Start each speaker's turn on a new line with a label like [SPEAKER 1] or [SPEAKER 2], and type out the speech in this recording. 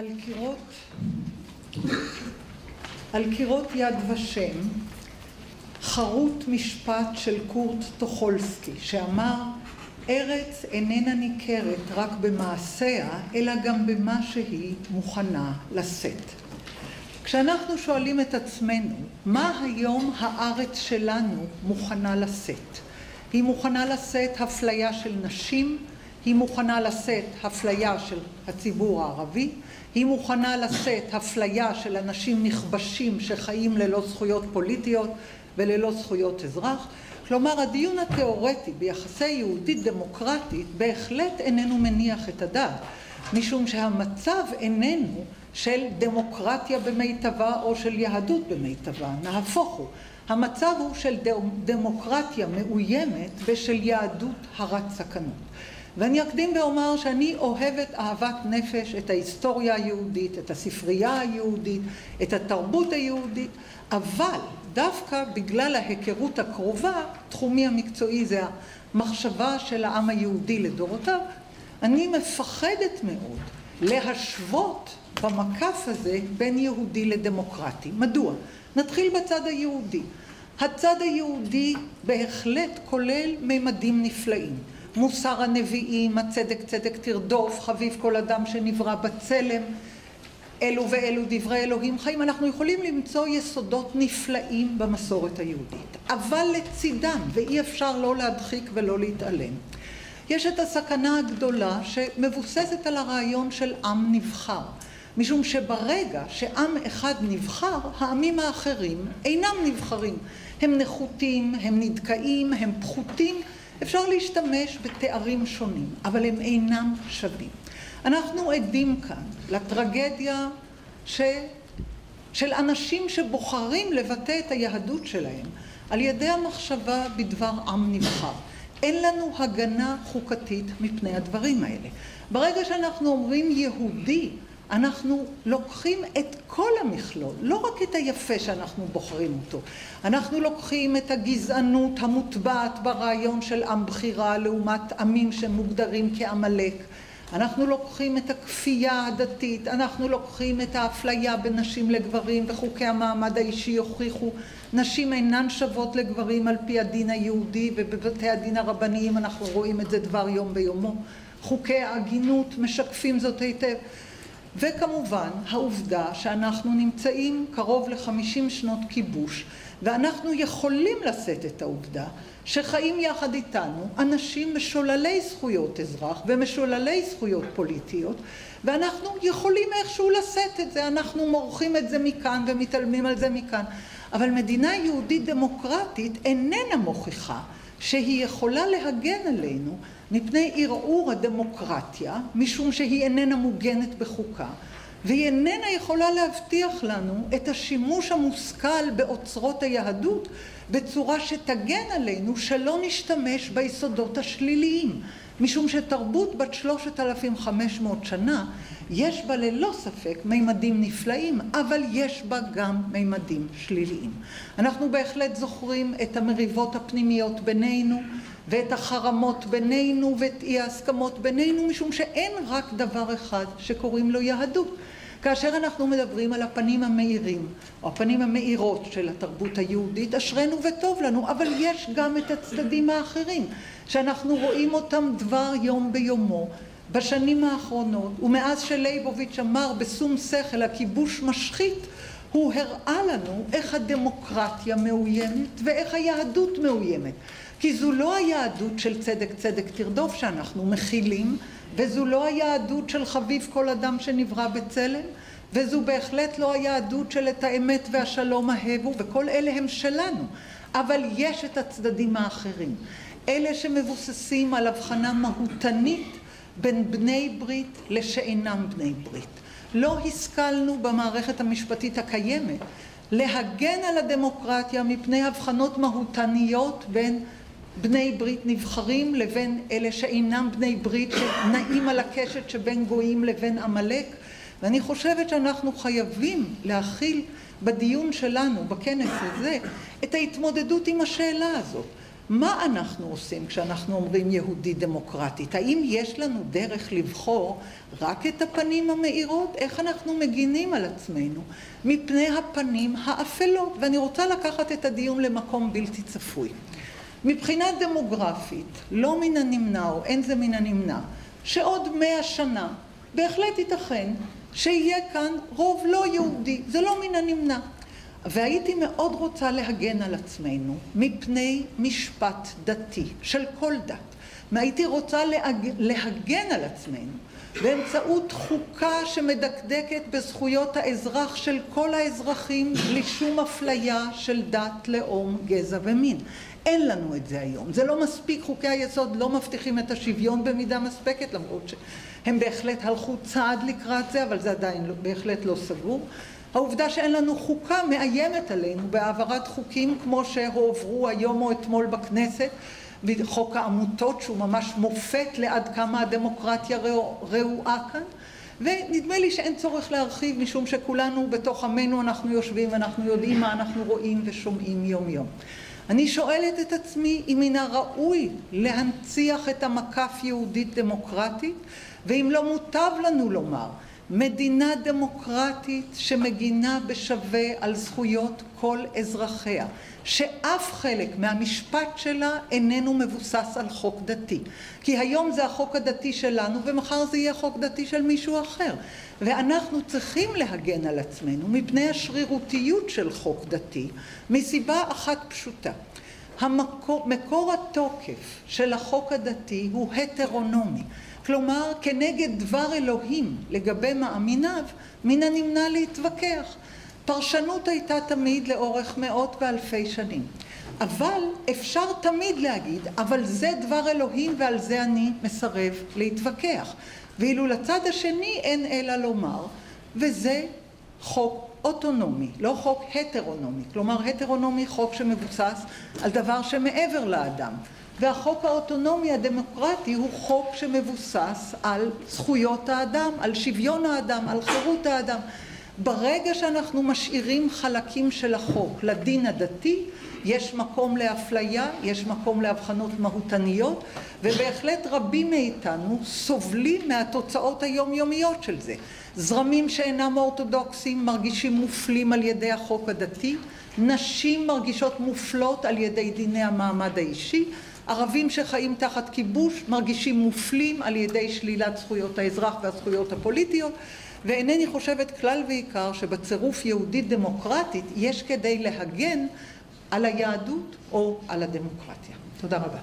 [SPEAKER 1] על קירות, על קירות יד ושם חרוט משפט של קורט טוכולסקי שאמר ארץ איננה ניכרת רק במעשיה אלא גם במה שהיא מוכנה לשאת. כשאנחנו שואלים את עצמנו מה היום הארץ שלנו מוכנה לשאת? היא מוכנה לשאת אפליה של נשים, היא מוכנה לשאת אפליה של הציבור הערבי, היא מוכנה לשאת אפליה של אנשים נכבשים שחיים ללא זכויות פוליטיות וללא זכויות אזרח. כלומר הדיון התיאורטי ביחסי יהודית דמוקרטית בהחלט איננו מניח את הדעת משום שהמצב איננו של דמוקרטיה במיטבה או של יהדות במיטבה, נהפוך הוא. המצב הוא של דמוקרטיה מאוימת ושל יהדות הרת סכנות. ואני אקדים ואומר שאני אוהבת אהבת נפש את ההיסטוריה היהודית, את הספרייה היהודית, את התרבות היהודית, אבל דווקא בגלל ההיכרות הקרובה, תחומי המקצועי זה המחשבה של העם היהודי לדורותיו, אני מפחדת מאוד להשוות במקף הזה בין יהודי לדמוקרטי. מדוע? נתחיל בצד היהודי. הצד היהודי בהחלט כולל ממדים נפלאים. מוסר הנביאים, הצדק צדק תרדוף, חביב כל אדם שנברא בצלם, אלו ואלו דברי אלוהים חיים. אנחנו יכולים למצוא יסודות נפלאים במסורת היהודית. אבל לצידם, ואי אפשר לא להדחיק ולא להתעלם, יש את הסכנה הגדולה שמבוססת על הרעיון של עם נבחר. משום שברגע שעם אחד נבחר, העמים האחרים אינם נבחרים. הם נחותים, הם נדכאים, הם פחותים, אפשר להשתמש בתארים שונים, אבל הם אינם שווים. אנחנו עדים כאן לטרגדיה ש... של אנשים שבוחרים לבטא את היהדות שלהם על ידי המחשבה בדבר עם נבחר. אין לנו הגנה חוקתית מפני הדברים האלה. ברגע שאנחנו אומרים יהודי, אנחנו לוקחים את כל המכלול, לא רק את היפה שאנחנו בוחרים אותו. אנחנו לוקחים את הגזענות המוטבעת ברעיון של עם בחירה לעומת עמים שמוגדרים כעמלק. אנחנו לוקחים את הכפייה הדתית, אנחנו לוקחים את האפליה בין נשים לגברים וחוקי המעמד האישי הוכיחו נשים אינן שוות לגברים על פי הדין היהודי ובבתי הדין הרבניים אנחנו רואים את זה דבר יום ביומו. חוקי ההגינות משקפים זאת היטב. וכמובן העובדה שאנחנו נמצאים קרוב לחמישים שנות כיבוש ואנחנו יכולים לשאת את העובדה שחיים יחד איתנו אנשים משוללי זכויות אזרח ומשוללי זכויות פוליטיות ואנחנו יכולים איכשהו לשאת את זה, אנחנו מורחים את זה מכאן ומתעלמים על זה מכאן. אבל מדינה יהודית דמוקרטית איננה מוכיחה שהיא יכולה להגן עלינו מפני ערעור הדמוקרטיה, משום שהיא איננה מוגנת בחוקה, והיא איננה יכולה להבטיח לנו את השימוש המושכל באוצרות היהדות בצורה שתגן עלינו שלא נשתמש ביסודות השליליים, משום שתרבות בת שלושת אלפים חמש מאות שנה יש בה ללא ספק מימדים נפלאים, אבל יש בה גם מימדים שליליים. אנחנו בהחלט זוכרים את המריבות הפנימיות בינינו ואת החרמות בינינו ואת אי ההסכמות בינינו, משום שאין רק דבר אחד שקוראים לו יהדות. כאשר אנחנו מדברים על הפנים המאירים, או הפנים המאירות של התרבות היהודית, אשרינו וטוב לנו, אבל יש גם את הצדדים האחרים, שאנחנו רואים אותם דבר יום ביומו. בשנים האחרונות, ומאז שלייבוביץ' אמר בשום שכל הכיבוש משחית, הוא הראה לנו איך הדמוקרטיה מאוימת ואיך היהדות מאוימת. כי זו לא היהדות של צדק צדק תרדוף שאנחנו מכילים, וזו לא היהדות של חביב כל אדם שנברא בצלם, וזו בהחלט לא היהדות של את האמת והשלום ההבו, וכל אלה הם שלנו. אבל יש את הצדדים האחרים. אלה שמבוססים על הבחנה מהותנית בין בני ברית לשאינם בני ברית. לא השכלנו במערכת המשפטית הקיימת להגן על הדמוקרטיה מפני הבחנות מהותניות בין בני ברית נבחרים לבין אלה שאינם בני ברית שנעים על הקשת שבין גויים לבין עמלק ואני חושבת שאנחנו חייבים להכיל בדיון שלנו בכנס הזה את ההתמודדות עם השאלה הזאת מה אנחנו עושים כשאנחנו אומרים יהודית דמוקרטית? האם יש לנו דרך לבחור רק את הפנים המאירות? איך אנחנו מגינים על עצמנו מפני הפנים האפלות? ואני רוצה לקחת את הדיון למקום בלתי צפוי. מבחינה דמוגרפית, לא מן הנמנע או אין זה מן הנמנע, שעוד מאה שנה בהחלט ייתכן שיהיה כאן רוב לא יהודי, זה לא מן הנמנע. והייתי מאוד רוצה להגן על עצמנו מפני משפט דתי של כל דת. והייתי רוצה להג... להגן על עצמנו באמצעות חוקה שמדקדקת בזכויות האזרח של כל האזרחים בלי שום אפליה של דת, לאום, גזע ומין. אין לנו את זה היום. זה לא מספיק, חוקי היסוד לא מבטיחים את השוויון במידה מספקת, למרות שהם בהחלט הלכו צעד לקראת זה, אבל זה עדיין לא, בהחלט לא סגור. העובדה שאין לנו חוקה מאיימת עלינו בהעברת חוקים כמו שהועברו היום או אתמול בכנסת, חוק העמותות שהוא ממש מופת לעד כמה הדמוקרטיה רעועה כאן, ונדמה לי שאין צורך להרחיב משום שכולנו בתוך עמנו אנחנו יושבים ואנחנו יודעים מה אנחנו רואים ושומעים יום יום. אני שואלת את עצמי אם מן הראוי להנציח את המקף יהודית דמוקרטית ואם לא מוטב לנו לומר מדינה דמוקרטית שמגינה בשווה על זכויות כל אזרחיה, שאף חלק מהמשפט שלה איננו מבוסס על חוק דתי. כי היום זה החוק הדתי שלנו ומחר זה יהיה חוק דתי של מישהו אחר. ואנחנו צריכים להגן על עצמנו מפני השרירותיות של חוק דתי מסיבה אחת פשוטה. המקור, מקור התוקף של החוק הדתי הוא הטרונומי. כלומר, כנגד דבר אלוהים לגבי מאמיניו, מן הנמנע להתווכח. פרשנות הייתה תמיד לאורך מאות ואלפי שנים. אבל אפשר תמיד להגיד, אבל זה דבר אלוהים ועל זה אני מסרב להתווכח. ואילו לצד השני אין אלא לומר, וזה חוק אוטונומי, לא חוק הטרונומי. כלומר, הטרונומי חוק שמבוסס על דבר שמעבר לאדם. והחוק האוטונומי הדמוקרטי הוא חוק שמבוסס על זכויות האדם, על שוויון האדם, על חירות האדם. ברגע שאנחנו משאירים חלקים של החוק לדין הדתי, יש מקום לאפליה, יש מקום להבחנות מהותניות, ובהחלט רבים מאיתנו סובלים מהתוצאות היומיומיות של זה. זרמים שאינם אורתודוקסים מרגישים מופלים על ידי החוק הדתי, נשים מרגישות מופלות על ידי דיני המעמד האישי, ערבים שחיים תחת כיבוש מרגישים מופלים על ידי שלילת זכויות האזרח והזכויות הפוליטיות ואינני חושבת כלל ועיקר שבצירוף יהודית דמוקרטית יש כדי להגן על היהדות או על הדמוקרטיה. תודה רבה.